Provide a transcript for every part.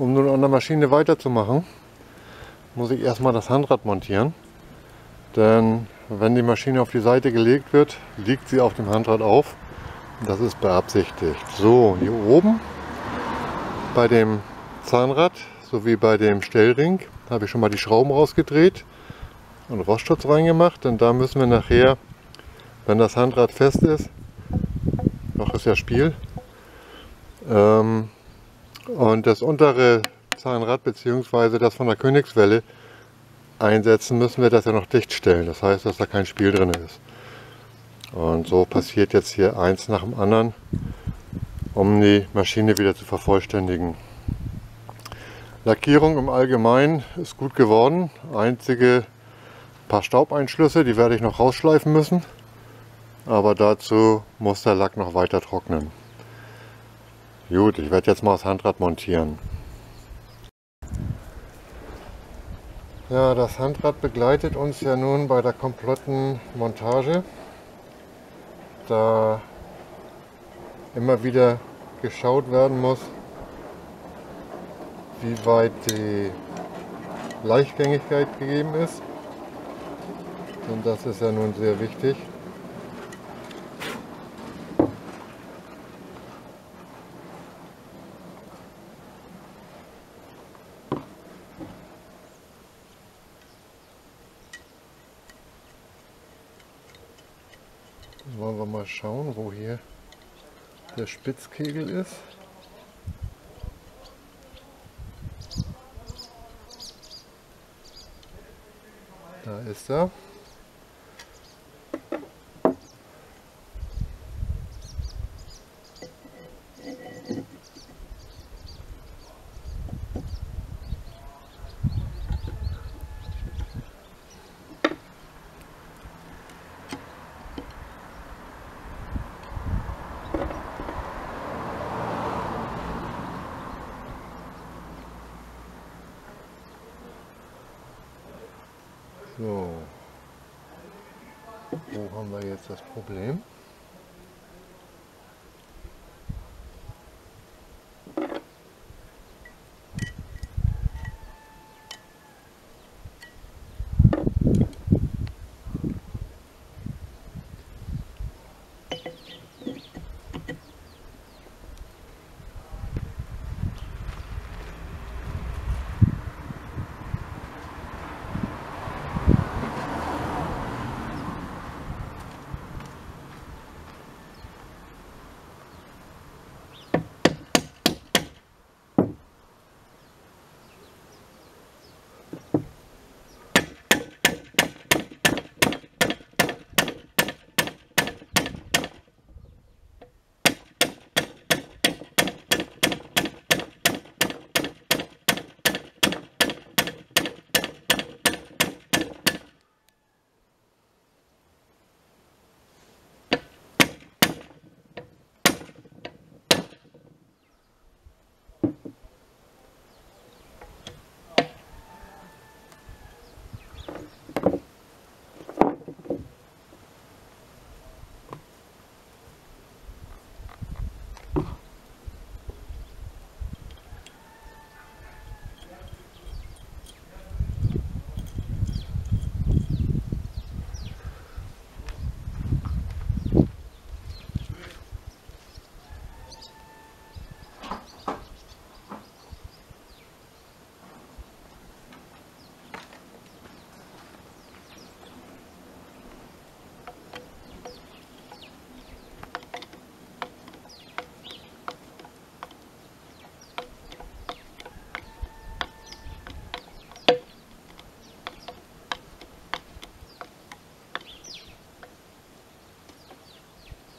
Um nun an der Maschine weiterzumachen, muss ich erstmal das Handrad montieren. Denn wenn die Maschine auf die Seite gelegt wird, liegt sie auf dem Handrad auf. Das ist beabsichtigt. So, hier oben bei dem Zahnrad sowie bei dem Stellring habe ich schon mal die Schrauben rausgedreht und Rostschutz reingemacht. Denn da müssen wir nachher, wenn das Handrad fest ist, noch ist ja Spiel, ähm, und das untere Zahnrad bzw. das von der Königswelle einsetzen, müssen wir das ja noch dicht stellen. Das heißt, dass da kein Spiel drin ist. Und so passiert jetzt hier eins nach dem anderen, um die Maschine wieder zu vervollständigen. Lackierung im Allgemeinen ist gut geworden. Einzige paar Staubeinschlüsse, die werde ich noch rausschleifen müssen. Aber dazu muss der Lack noch weiter trocknen. Gut, ich werde jetzt mal das Handrad montieren. Ja, das Handrad begleitet uns ja nun bei der kompletten Montage. Da immer wieder geschaut werden muss, wie weit die Leichtgängigkeit gegeben ist. Und das ist ja nun sehr wichtig. Wollen wir mal schauen, wo hier der Spitzkegel ist. Da ist er. So. Wo haben wir jetzt das Problem?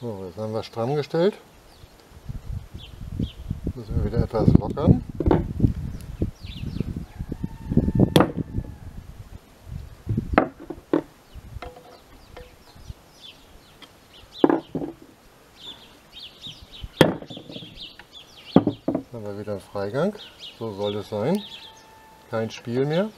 So, jetzt haben wir stramm gestellt. Müssen wir wieder etwas lockern. Jetzt haben wir wieder einen Freigang. So soll es sein. Kein Spiel mehr.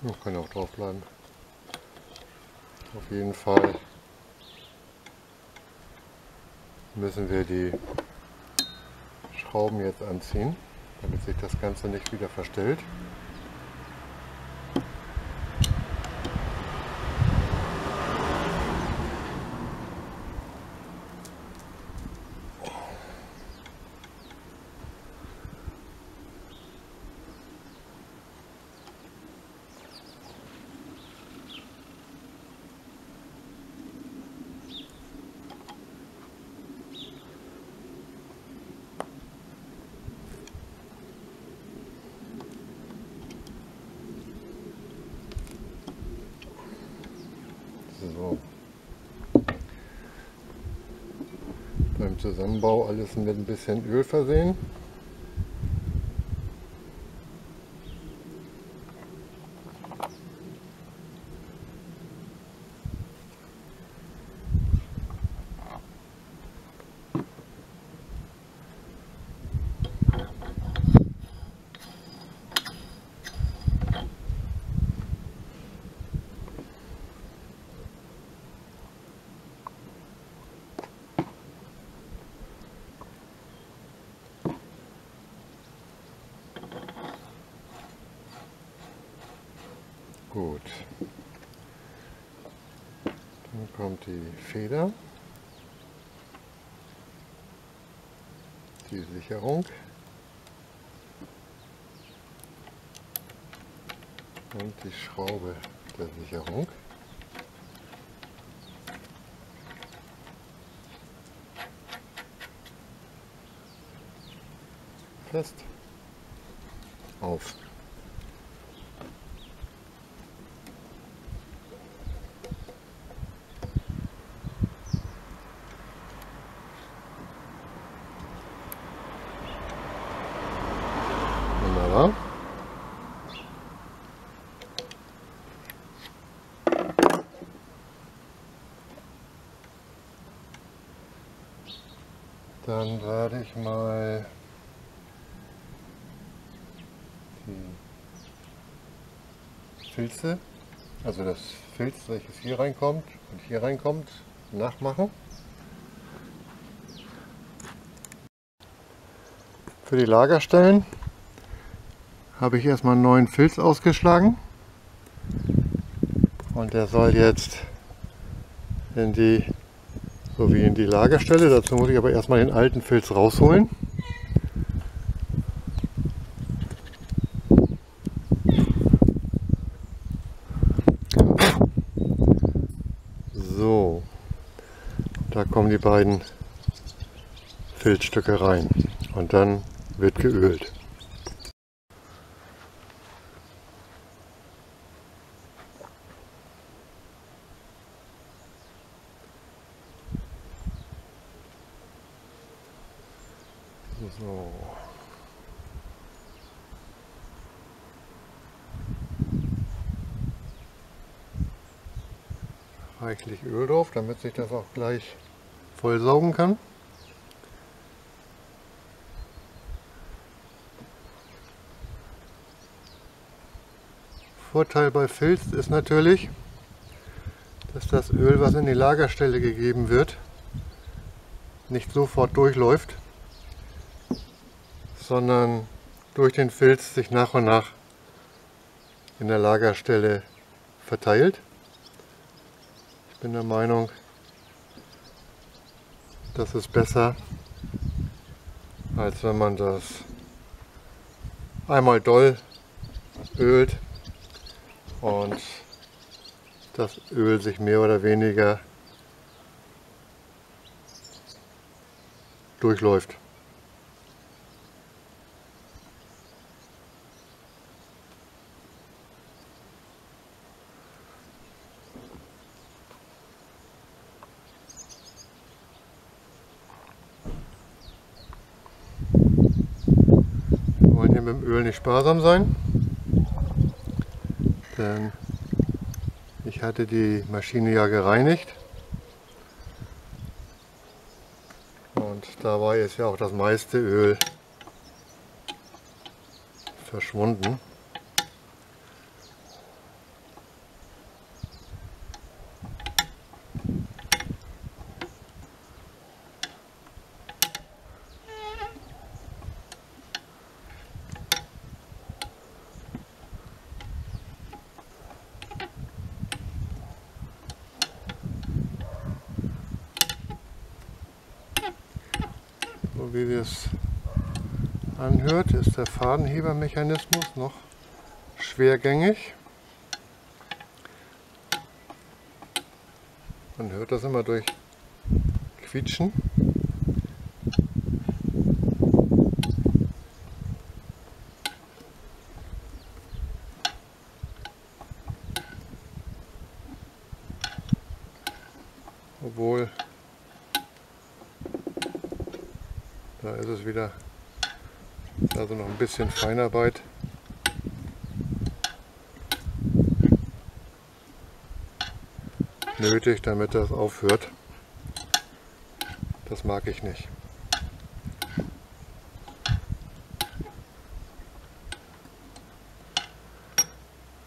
Das kann auch drauf bleiben. Auf jeden Fall müssen wir die Schrauben jetzt anziehen, damit sich das Ganze nicht wieder verstellt. So. Beim Zusammenbau alles mit ein bisschen Öl versehen. Gut. Dann kommt die Feder. Die Sicherung. Und die Schraube der Sicherung. Fest. Auf. Wunderbar. Dann werde ich mal die Filze, also das Filz, welches hier reinkommt und hier reinkommt, nachmachen. Für die Lagerstellen habe ich erstmal einen neuen Filz ausgeschlagen und der soll jetzt in die so wie in die Lagerstelle. Dazu muss ich aber erstmal den alten Filz rausholen. So, da kommen die beiden Filzstücke rein und dann wird geölt. So. Reichlich Öl drauf, damit sich das auch gleich vollsaugen kann. Vorteil bei Filz ist natürlich, dass das Öl, was in die Lagerstelle gegeben wird, nicht sofort durchläuft, sondern durch den Filz sich nach und nach in der Lagerstelle verteilt. Ich bin der Meinung, das ist besser, als wenn man das einmal doll ölt und das Öl sich mehr oder weniger durchläuft. Mit dem Öl nicht sparsam sein, denn ich hatte die Maschine ja gereinigt und dabei ist ja auch das meiste Öl verschwunden. So wie es anhört, ist der Fadenhebermechanismus noch schwergängig. Man hört das immer durch Quietschen. Obwohl, da ist es wieder, also noch ein bisschen Feinarbeit. nötig, damit das aufhört. Das mag ich nicht.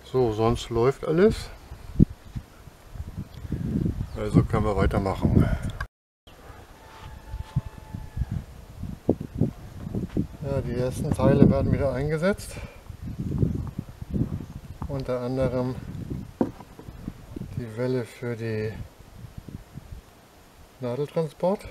So, sonst läuft alles. Also können wir weitermachen. Ja, die ersten Teile werden wieder eingesetzt. Unter anderem die Welle für die Nadeltransport.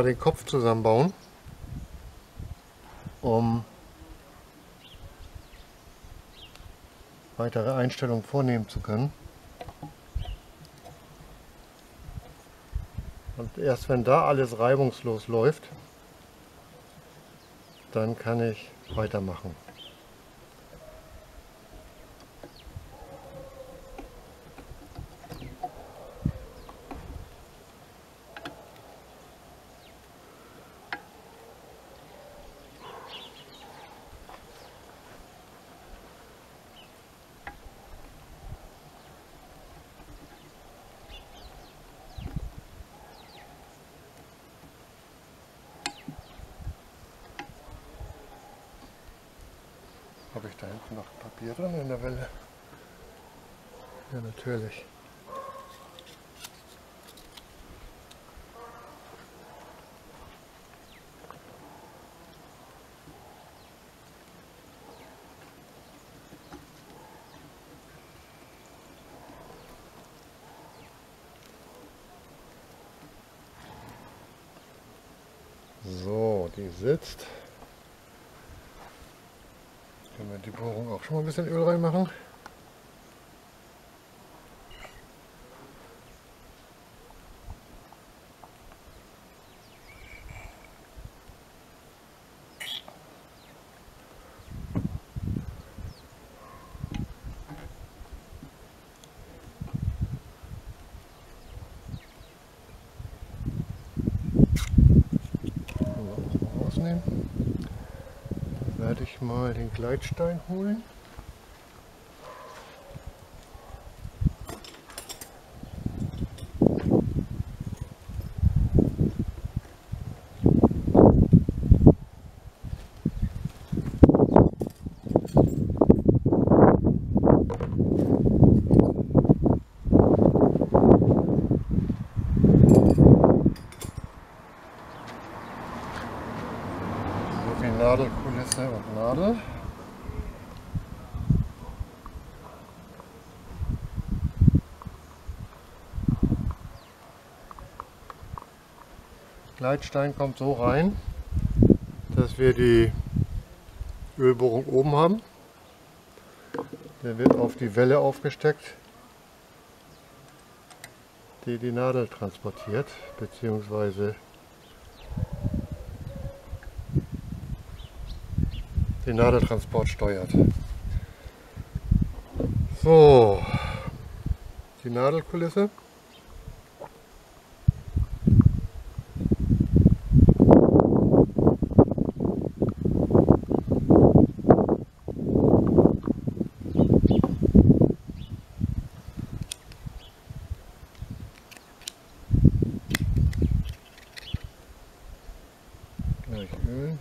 Erstmal den Kopf zusammenbauen um weitere Einstellungen vornehmen zu können. Und erst wenn da alles reibungslos läuft, dann kann ich weitermachen. Habe ich da hinten noch Papier drin in der Welle? Ja, natürlich. Sitzt. Können wir die Bohrung auch schon mal ein bisschen Öl reinmachen. werde ich mal den Gleitstein holen. Nadelkulisse und Nadel. Gleitstein kommt so rein, dass wir die Ölbohrung oben haben. Der wird auf die Welle aufgesteckt, die die Nadel transportiert bzw. den Nadeltransport steuert. So, die Nadelkulisse. Gleich Öl.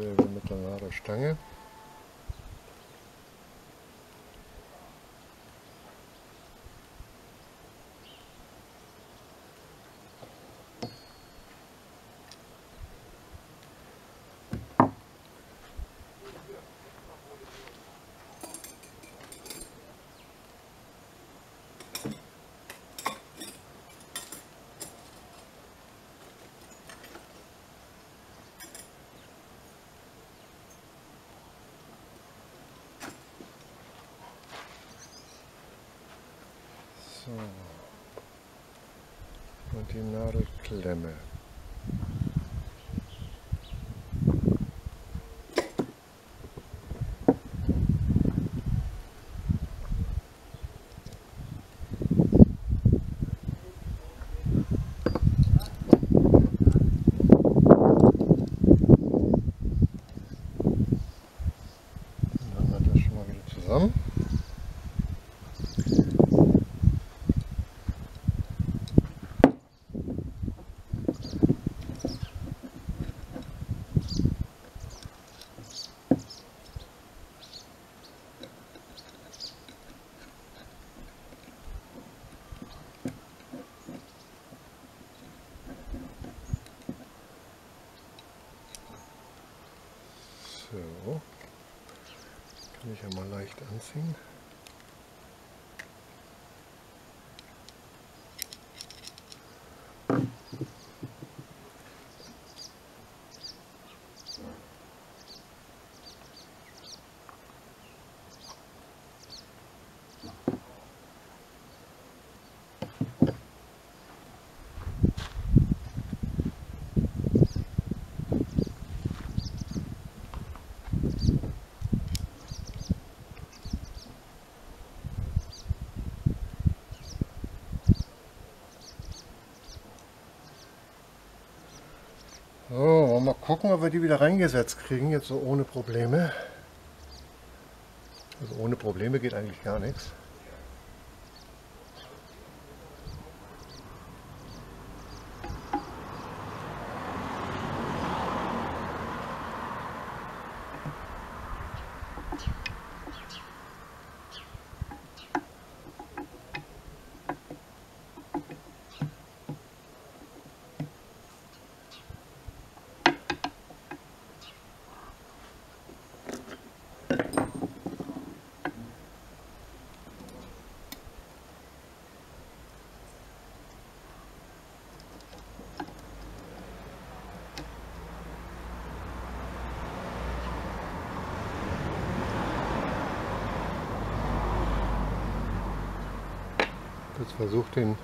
Dasselbe mit der Nadelstange. So. Und die Nadelklemme. Dann haben wir das schon mal wieder zusammen. So. Kann ich ja mal leicht anziehen. So, mal gucken, ob wir die wieder reingesetzt kriegen, jetzt so ohne Probleme. Also ohne Probleme geht eigentlich gar nichts. Jetzt versucht den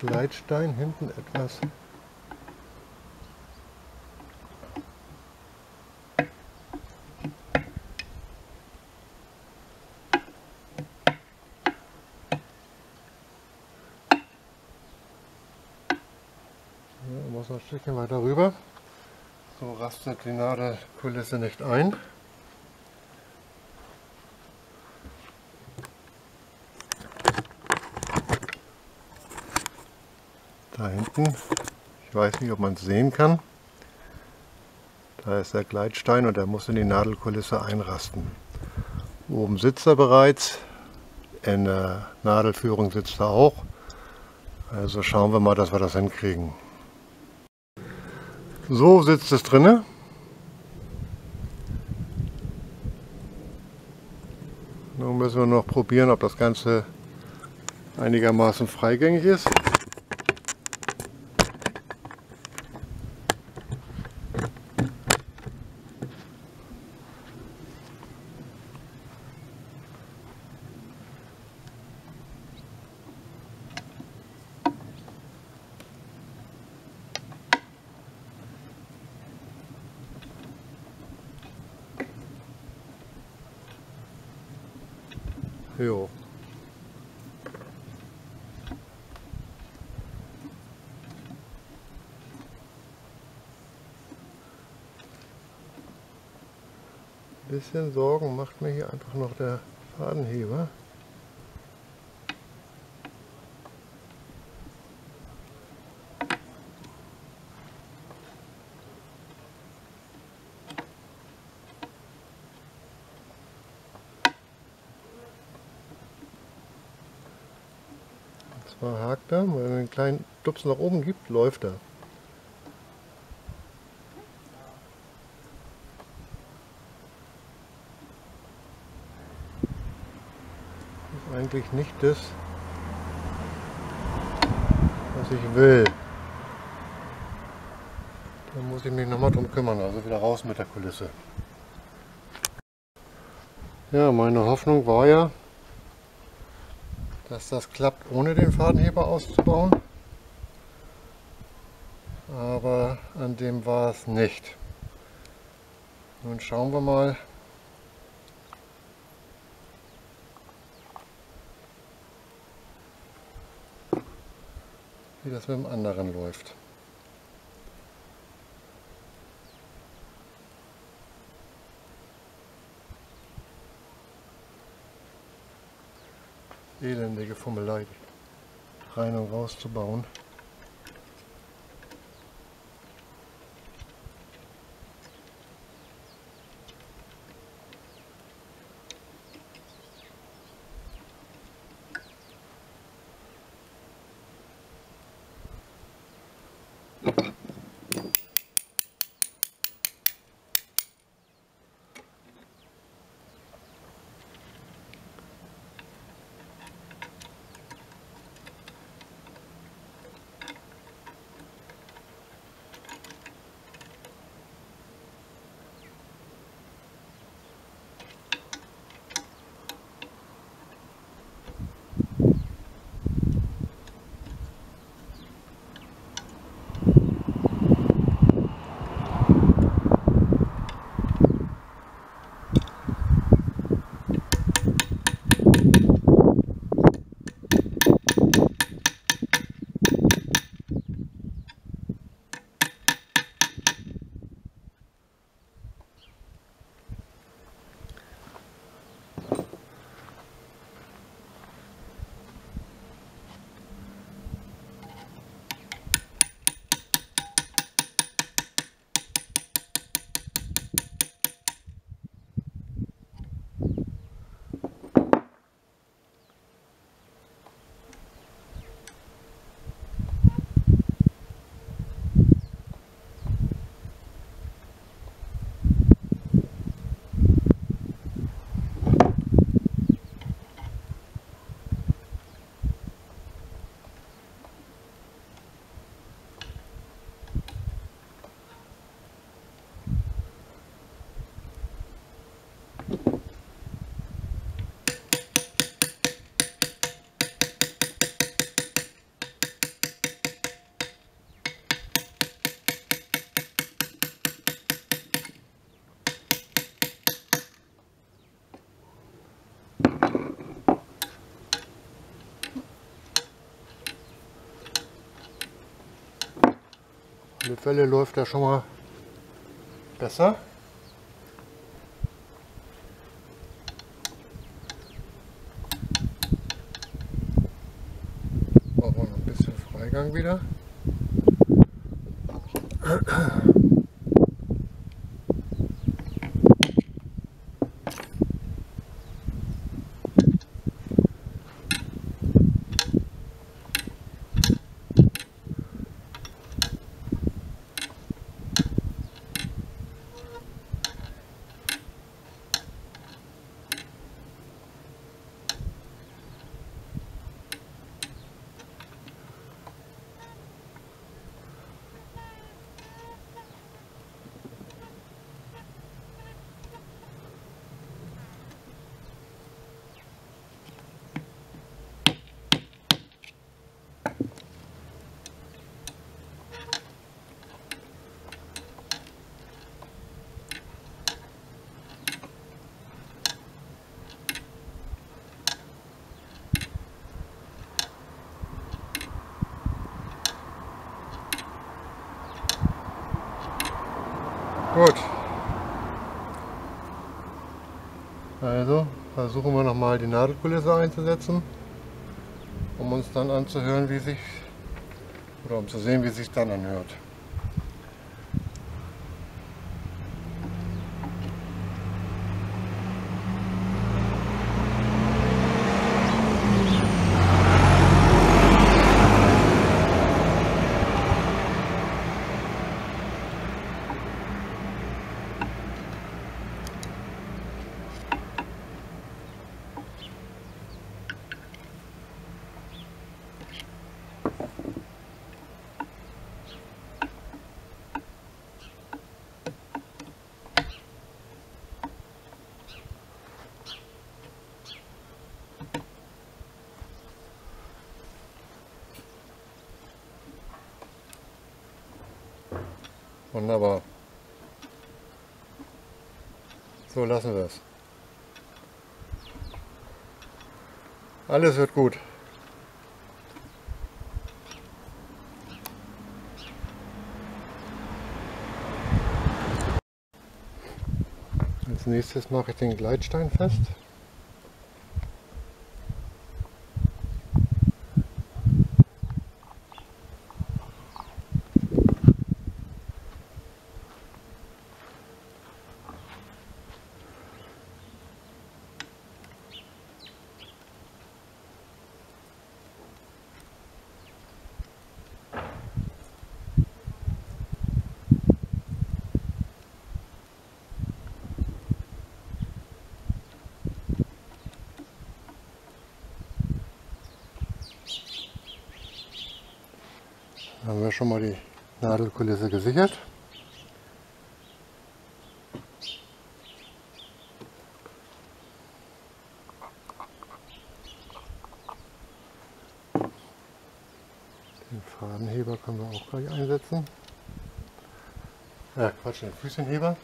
Gleitstein hinten etwas muss noch ein Stückchen weiter rüber. So rastet die Nadelkulisse nicht ein. Da hinten, ich weiß nicht, ob man es sehen kann, da ist der Gleitstein und der muss in die Nadelkulisse einrasten. Oben sitzt er bereits, in der Nadelführung sitzt er auch. Also schauen wir mal, dass wir das hinkriegen. So sitzt es drinne. Nun müssen wir noch probieren, ob das Ganze einigermaßen freigängig ist. bisschen Sorgen macht mir hier einfach noch der Fadenheber. Und zwar hakt er, wenn er einen kleinen Dups nach oben gibt, läuft er. Eigentlich nicht das, was ich will. Da muss ich mich nochmal drum kümmern, also wieder raus mit der Kulisse. Ja, meine Hoffnung war ja, dass das klappt, ohne den Fadenheber auszubauen. Aber an dem war es nicht. Nun schauen wir mal, wie das mit dem anderen läuft. elendige Fummelei, rein und raus zu bauen. Fälle läuft er schon mal besser. Wir noch ein bisschen Freigang wieder. Gut. Also nochmal die Nadelkulisse einzusetzen, um uns dann anzuhören, wie sich, oder um zu sehen, wie sich dann anhört. Wunderbar. So lassen wir es. Alles wird gut. Als nächstes mache ich den Gleitstein fest. Haben wir schon mal die Nadelkulisse gesichert. Den Fadenheber können wir auch gleich einsetzen. Ja, Quatsch, den Füßchenheber.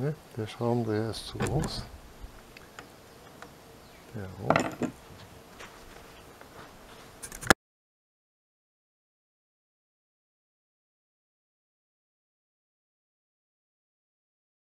Ne? Der Schraubendreher ist zu groß. Der hoch.